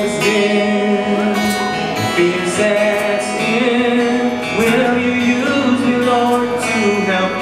is in. Will you use me, Lord, to help?